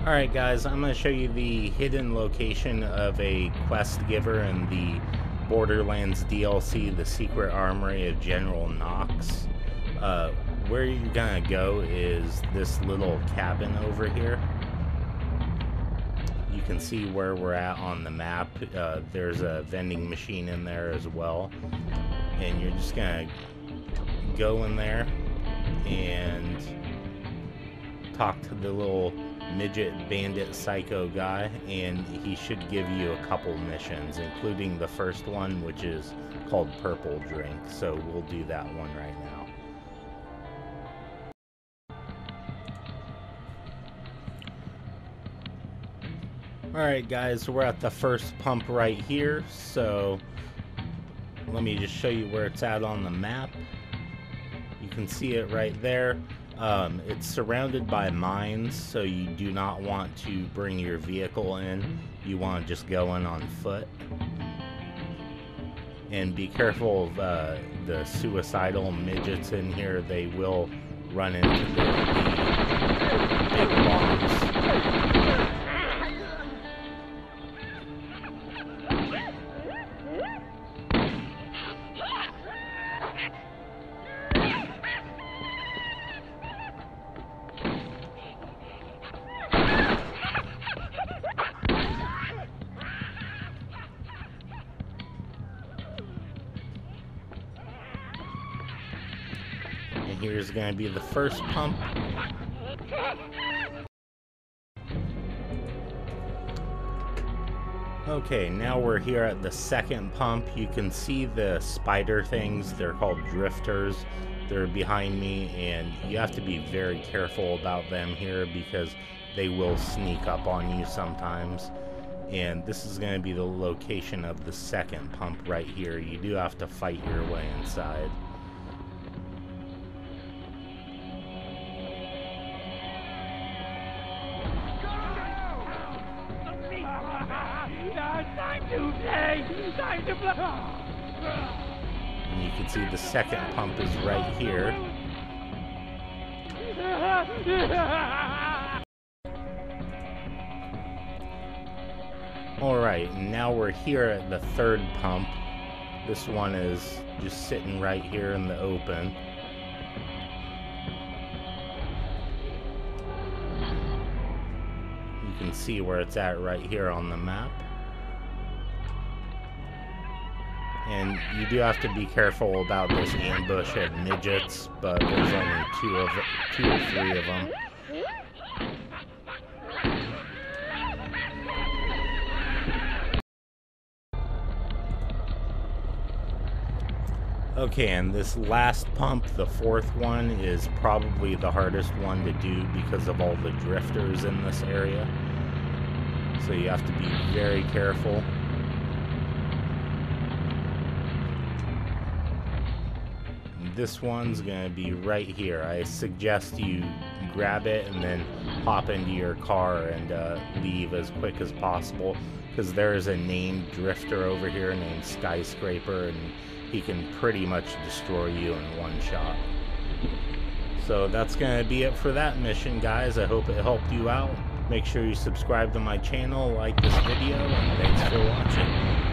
Alright guys, I'm going to show you the hidden location of a quest giver in the Borderlands DLC, The Secret Armory of General Knoxx. Uh, where you're going to go is this little cabin over here. You can see where we're at on the map. Uh, there's a vending machine in there as well. And you're just going to go in there and talk to the little midget bandit psycho guy and he should give you a couple missions including the first one which is called purple drink so we'll do that one right now Alright guys, we're at the first pump right here, so let me just show you where it's at on the map. You can see it right there. Um, it's surrounded by mines, so you do not want to bring your vehicle in. You want to just go in on foot. And be careful of uh, the suicidal midgets in here. They will run into the, big bombs. And here's going to be the first pump. Okay, now we're here at the second pump. You can see the spider things. They're called drifters. They're behind me, and you have to be very careful about them here because they will sneak up on you sometimes. And this is going to be the location of the second pump right here. You do have to fight your way inside. Time to play! Time to play! You can see the second pump is right here. Alright, now we're here at the third pump. This one is just sitting right here in the open. You can see where it's at right here on the map. And you do have to be careful about this ambush of midgets, but there's only two of two or three of them. Okay, and this last pump, the fourth one, is probably the hardest one to do because of all the drifters in this area. So you have to be very careful. This one's gonna be right here. I suggest you grab it and then hop into your car and uh, leave as quick as possible because there is a named drifter over here named Skyscraper and he can pretty much destroy you in one shot. So that's gonna be it for that mission guys. I hope it helped you out. Make sure you subscribe to my channel, like this video, and thanks for watching.